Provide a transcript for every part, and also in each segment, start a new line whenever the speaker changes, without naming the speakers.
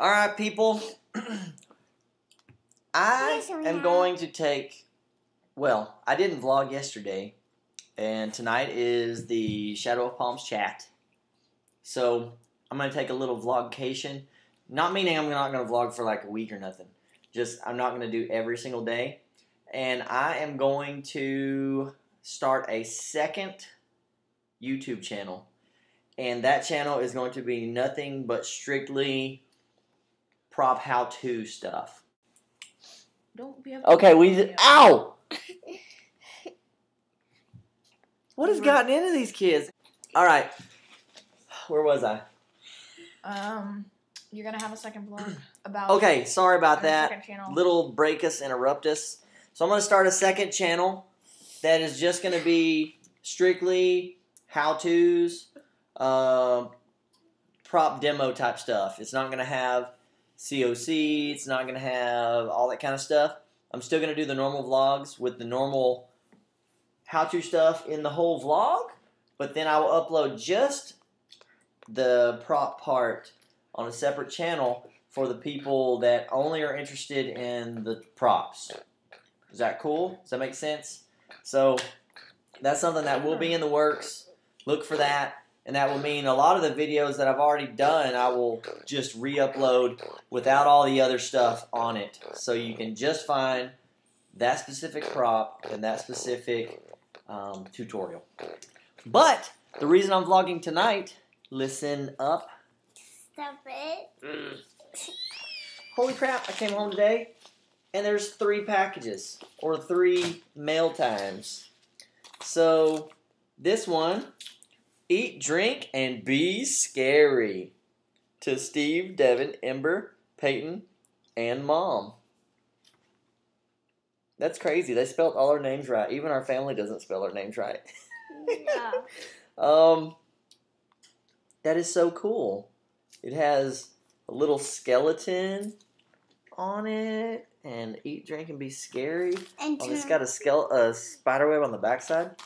All right, people. I am going to take. Well, I didn't vlog yesterday, and tonight is the Shadow of Palms chat. So I'm going to take a little vlogcation. Not meaning I'm not going to vlog for like a week or nothing. Just I'm not going to do every single day, and I am going to start a second YouTube channel, and that channel is going to be nothing but strictly prop how-to stuff.
Don't be.
Okay, we. Ow! What has gotten into these kids? All right, where was I?
Um, you're gonna have a second vlog about.
Okay, sorry about that. Little break us, interrupt us. So I'm going to start a second channel that is just going to be strictly how-tos, um, prop demo type stuff. It's not going to have COC. It's not going to have all that kind of stuff. I'm still going to do the normal vlogs with the normal how-to stuff in the whole vlog, but then I will upload just the prop part on a separate channel for the people that only are interested in the props. Is that cool? Does that make sense? So that's something that will be in the works. Look for that. And that will mean a lot of the videos that I've already done, I will just re upload without all the other stuff on it. So you can just find that specific prop and that specific um, tutorial. But the reason I'm vlogging tonight, listen up.
Stop it.
Holy crap, I came home today and there's three packages or three mail times. So this one, eat, drink, and be scary to Steve, Devin, Ember, Peyton, and Mom. That's crazy. They spelled all our names right. Even our family doesn't spell our names right.
Yeah.
Um, that is so cool. It has a little skeleton on it, and eat, drink, and be scary.
And
Oh, it's got a skele- a spider web on the backside.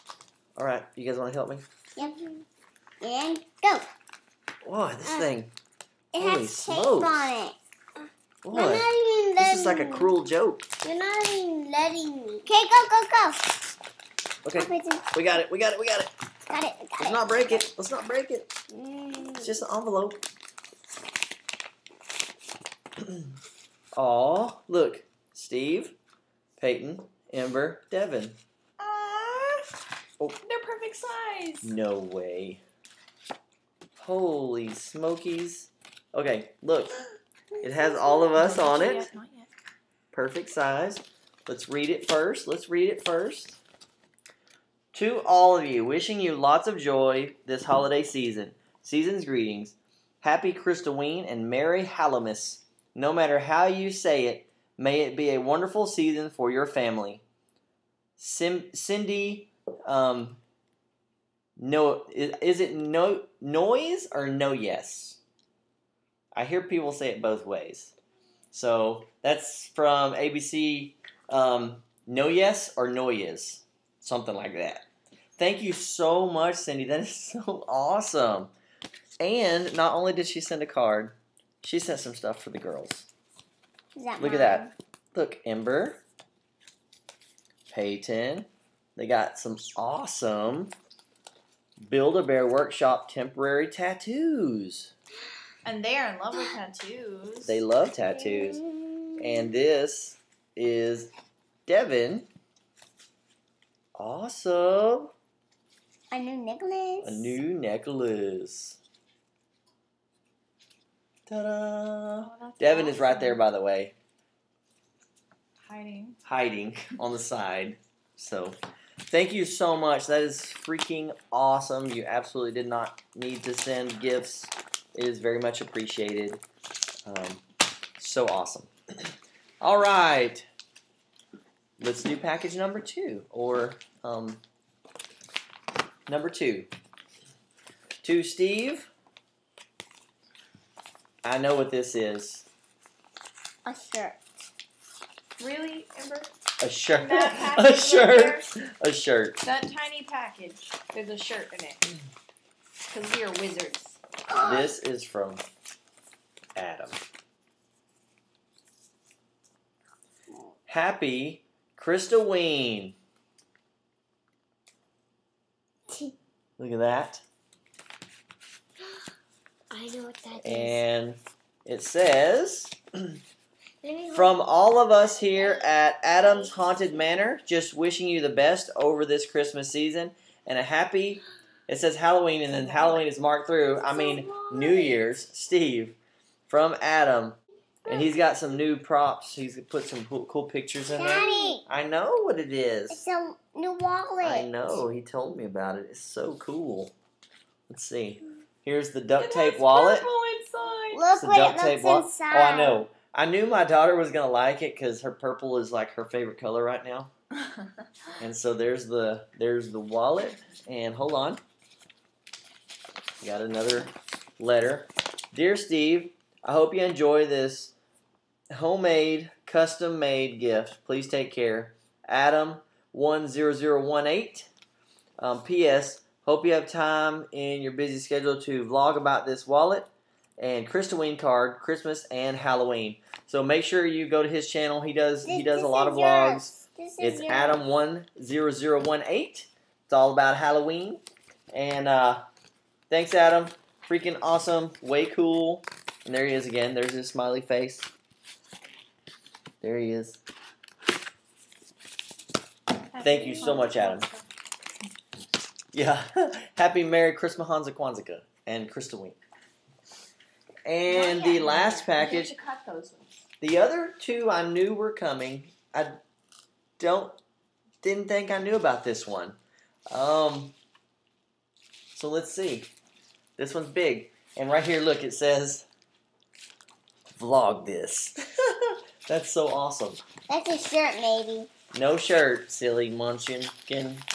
All right, you guys want to help me?
Yep. And go.
Whoa, this
Uh,
thing.
It
Holy
has tape
smokes.
on it. You're not even letting
this is like a
me.
cruel joke.
You're not even letting me. Okay, go, go, go.
Okay, we got it. We got it. We got it.
Got it. Got
Let's
it.
not break it. Let's not break it.
Mm.
It's just an envelope. Aw, look. Steve, Peyton, Ember, Devin.
Aww,
Oh.
they're perfect size.
No way. Holy smokies. Okay, look. It has all of us on it.
yet, not yet.
Perfect size. Let's read it first. Let's read it first. To all of you, wishing you lots of joy this holiday season. Season's greetings. Happy Christoween and Merry Hallowmas. No matter how you say it, may it be a wonderful season for your family. Sim- Cindy, um, no, is, it no noise or no yes? I hear people say it both ways. So that's from ABC. Um, no yes or no yes, something like that. Thank you so much, Cindy. That is so awesome. And not only did she send a card, she sent some stuff for the girls.
Is that
Look at that. Look, Ember, Peyton. They got some awesome Build a Bear Workshop temporary tattoos.
And they are in love with tattoos.
They love tattoos. And this is Devin. Awesome.
a new necklace.
A new necklace. Ta da!
Oh, that's
Devin is right there, by the way,
Hiding.
hiding on the side. So, thank you so much. That is freaking awesome. You absolutely did not need to send gifts. It is very much appreciated. Um, so awesome. All right. Let's do package number two, or um, number two. To Steve. I know what this is.
A shirt.
Really, Ember?
A shirt. a shirt. A shirt.
That tiny package. There's a shirt in it. Because we are wizards.
This is from Adam. Happy Christoween. Look at that.
I know what that is.
And it says. From all of us here at Adams Haunted Manor, just wishing you the best over this Christmas season and a happy. It says Halloween, and then Halloween is marked through. I mean, New Year's. Steve from Adam, and he's got some new props. He's put some cool, cool pictures in there.
Daddy,
I know what it is.
it's a new wallet.
I know. He told me about it. It's so cool. Let's see. Here's the duct tape wallet.
Look
It's
what
duct
it
tape
looks
wallet.
inside.
Oh, I know. I knew my daughter was gonna like it because her purple is like her favorite color right now. And so there's the there's the wallet. And hold on, got another letter. Dear Steve, I hope you enjoy this homemade, custom made gift. Please take care. Adam one zero zero one eight. Um, P.S. Hope you have time in your busy schedule to vlog about this wallet and Christoween card, Christmas and Halloween. So make sure you go to his channel. He does he does a lot of vlogs.
This
It's
yours.
Adam one zero zero one eight. It's all about Halloween. And uh, thanks, Adam. Freaking awesome. Way cool. And there he is again. There's his smiley face. There he is. Thank you so much, Adam. Yeah. Happy Merry Christmas Hansa Kwanzaa and Christoween. And
Not
the last package
You cut those ones.
the other two I knew were coming. I don't didn't think I knew about this one. Um so let's see. This one's big. And right here look it says vlog this. That's so awesome.
That's a shirt, maybe.
No shirt, silly munchkin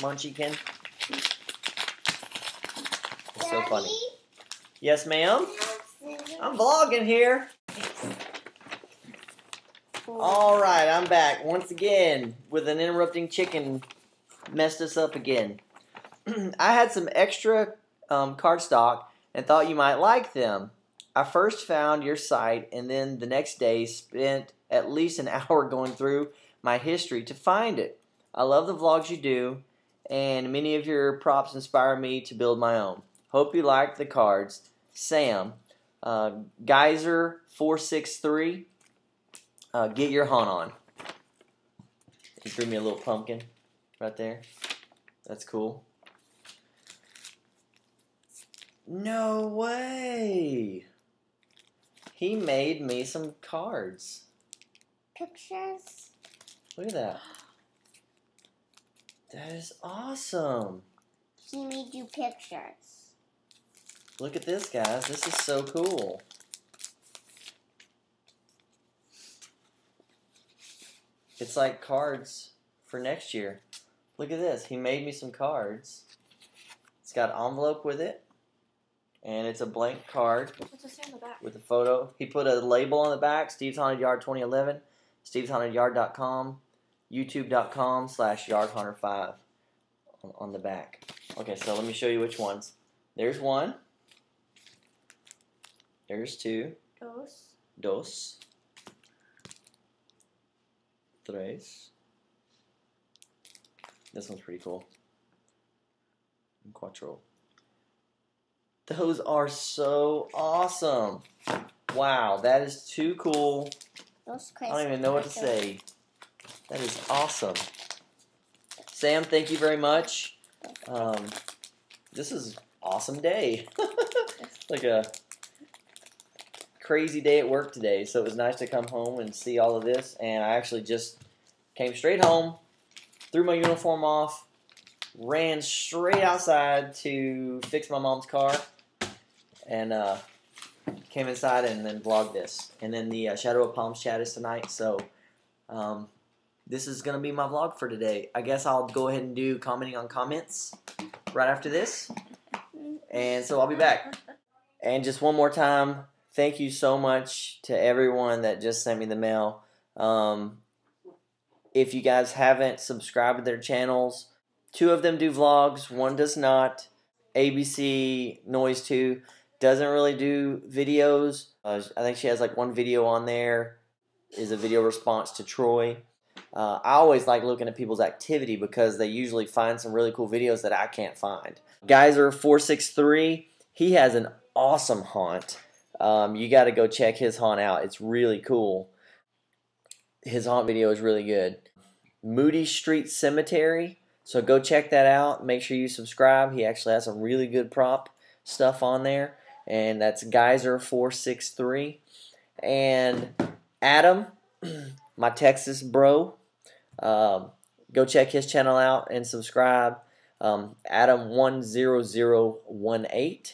munchkin. It's so funny. Yes, ma'am. I'm vlogging here. All right, I'm back once again with an interrupting chicken. Messed us up again. I had some extra um, cardstock and thought you might like them. I first found your site and then the next day spent at least an hour going through my history to find it. I love the vlogs you do, and many of your props inspire me to build my own. Hope you like the cards. Sam, uh, Geyser463. Uh, get your hunt on. He threw me a little pumpkin right there. That's cool. No way. He made me some cards.
Pictures.
Look at that. That is awesome.
He made you pictures.
Look at this, guys. This is so cool. It's like cards for next year. Look at this. He made me some cards. It's got an envelope with it. And it's a blank card
What's it say on the back?
with a photo. He put a label on the back, Steve's Haunted Yard 2011, steveshauntedYard.com, youtube.com slash yardhaunter5 on, on the back. Okay, so let me show you which ones. There's one. There's two.
Those.
Dos. Tres. This one's pretty cool. And Cuatro. Those are so awesome. Wow, that is too cool. I don't even know what to say. That is awesome. Sam, thank you very much. Um, this is awesome day. like a crazy day at work today, so it was nice to come home and see all of this. And I actually just came straight home, threw my uniform off, ran straight outside to fix my mom's car, and uh, came inside and then vlogged this. And then the uh, Shadow of Palms chat is tonight, so um, this is gonna be my vlog for today. I guess I'll go ahead and do commenting on comments right after this, and so I'll be back. And just one more time, thank you so much to everyone that just sent me the mail. Um, if you guys haven't subscribed to their channels, two of them do vlogs, one does not. ABC Noise 2 doesn't really do videos. Uh, I think she has like one video on there, is a video response to Troy.
Uh, I always like looking at people's activity because they usually find some really cool videos that I can't find. Geyser463, he has an awesome haunt. Um, you got to go check his haunt out. It's really cool. His haunt video is really good. Moody Street Cemetery. So go check that out. Make sure you subscribe. He actually has some really good prop stuff on there. And that's Geyser463. And Adam, my Texas bro, um, go check his channel out and subscribe. Um, Adam10018.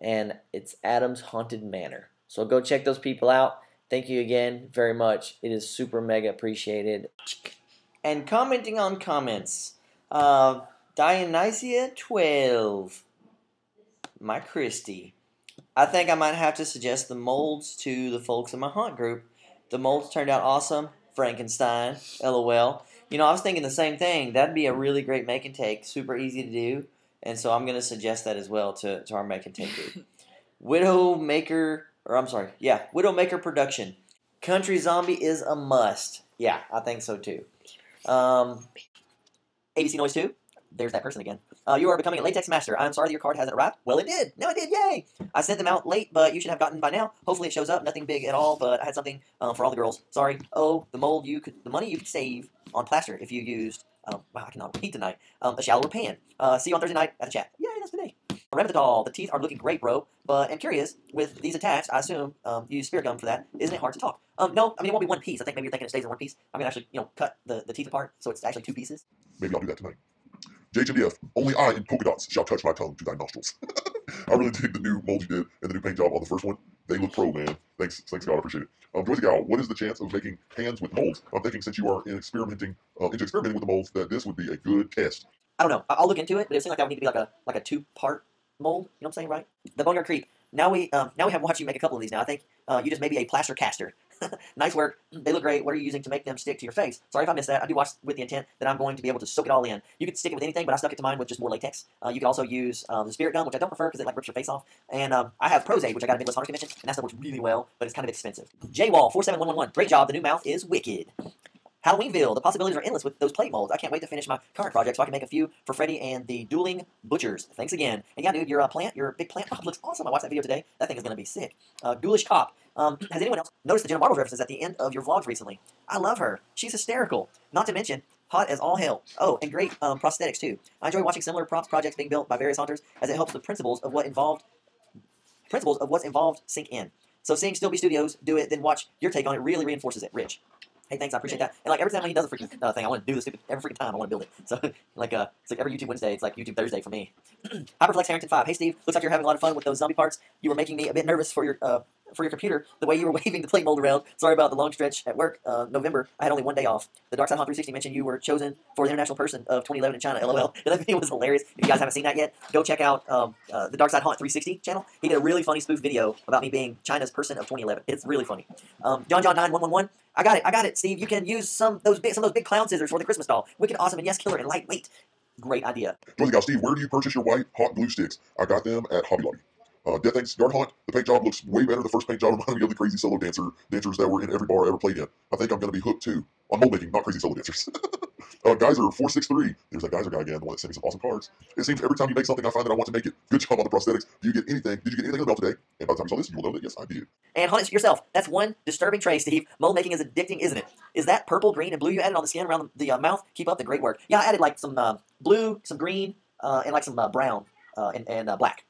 And it's Adam's Haunted Manor. So go check those people out. Thank you again very much. It is super mega appreciated. And commenting on comments. Uh, Dionysia12. My Christie. I think I might have to suggest the molds to the folks in my haunt group. The molds turned out awesome. Frankenstein. LOL. You know, I was thinking the same thing. That'd be a really great make and take. Super easy to do. And so I'm going to suggest that as well to, to our make and take group. Widowmaker, or I'm sorry, yeah, Widowmaker production. Country Zombie is a must. Yeah, I think so too. Um, ABC Noise 2. There's that person again. Uh, you are becoming a latex master. I'm sorry that your card hasn't arrived. Well, it did. No, it did. Yay! I sent them out late, but you should have gotten by now. Hopefully, it shows up. Nothing big at all, but I had something um, for all the girls. Sorry. Oh, the mold you could, the money you could save on plaster if you used. Um, wow, I cannot repeat tonight. Um, a shallower pan. Uh, see you on Thursday night at the chat. Yay, that's today. Remethadol. The teeth are looking great, bro. But I'm curious, with these attached, I assume um, you use spirit gum for that. Isn't it hard to talk? Um, no, I mean it won't be one piece. I think maybe you're thinking it stays in one piece. I'm gonna actually, you know, cut the, the teeth apart, so it's actually two pieces.
Maybe I'll do that tonight. JHMDF, only I in polka dots shall touch my tongue to thy nostrils. I really dig the new mold you did and the new paint job on the first one. They look pro, man. Thanks, thanks God, I appreciate it. Um, Joyce Gal, what is the chance of making pans with molds? I'm thinking since you are in experimenting, uh, into experimenting with the molds, that this would be a good test.
I don't know. I'll look into it, but it seems like that would need to be like a like a two part mold. You know what I'm saying, right? The Boneyard Creep. Now we um, now we have watched you make a couple of these. Now I think uh, you just maybe a plaster caster. nice work. They look great. What are you using to make them stick to your face? Sorry if I missed that. I do watch with the intent that I'm going to be able to soak it all in. You could stick it with anything, but I stuck it to mine with just more latex. Uh, you could also use um, the spirit gum, which I don't prefer because it like rips your face off. And um, I have Pros-Aide, which I got at Midwest Haunters Convention, and that stuff works really well, but it's kind of expensive. One one one. Great job. The new mouth is wicked. Halloweenville. The possibilities are endless with those plate molds. I can't wait to finish my current project so I can make a few for Freddy and the Dueling Butchers. Thanks again. And yeah, dude, your uh, plant, your big plant prop looks awesome. I watched that video today. That thing is going to be sick. Uh, Cop. Um, has anyone else noticed the Jenna Marbles references at the end of your vlogs recently? I love her. She's hysterical. Not to mention, hot as all hell. Oh, and great um, prosthetics too. I enjoy watching similar props projects being built by various haunters as it helps the principles of what involved principles of what's involved sink in. So seeing Stiltbeast Studios do it, then watch your take on it really reinforces it. Rich. Hey, thanks, I appreciate that. And like every time he does a freaking uh, thing, I want to do the stupid every freaking time. I want to build it. So like uh, it's like every YouTube Wednesday, it's like YouTube Thursday for me. Hyperflex Harrington Five. Hey Steve, looks like you're having a lot of fun with those zombie parts. You were making me a bit nervous for your uh, for your computer. The way you were waving the plate mold around. Sorry about the long stretch at work. Uh, November, I had only one day off. The Dark Side Hunt 360 mentioned you were chosen for the international person of 2011 in China. LOL. that video was hilarious. If you guys haven't seen that yet, go check out um, uh, the Dark Side Hunt 360 channel. He did a really funny spoof video about me being China's person of 2011. It's really funny. Um, John John 9111. I got it. I got it, Steve. You can use some those big, some of those big clown scissors for the Christmas doll. Wicked, awesome, and yes, killer and lightweight. Great idea.
Joyce Gal, Steve, where do you purchase your white hot glue sticks? I got them at Hobby Lobby. Uh, Death Yard Hunt, the paint job looks way better. The first paint job reminded me of the crazy solo dancer dancers that were in every bar I ever played in. I think I'm going to be hooked too on mold making, not crazy solo dancers. uh, Geyser four six three. There's that Geyser guy again, the one that sent me some awesome cards. It seems every time you make something, I find that I want to make it. Good job on the prosthetics. Do you get anything? Did you get anything in the mail today? And by the time you saw this, you will know that yes, I did.
And hunt it yourself. That's one disturbing trait, Steve. Mold making is addicting, isn't it? Is that purple, green, and blue you added on the skin around the, the uh, mouth? Keep up the great work. Yeah, I added like some uh, blue, some green, uh, and like some uh, brown uh, and, and black,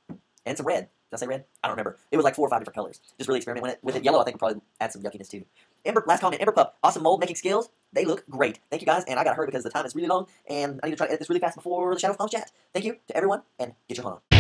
and some red. Did I say red? I don't remember. It was like four or five different colors. Just really experiment with it. With it yellow, I think would probably add some yuckiness too. Ember, last comment. Ember Pup, awesome mold making skills. They look great. Thank you guys, and I gotta hurry because the time is really long, and I need to try to edit this really fast before the Shadow of Clown chat. Thank you to everyone, and get your hunt on.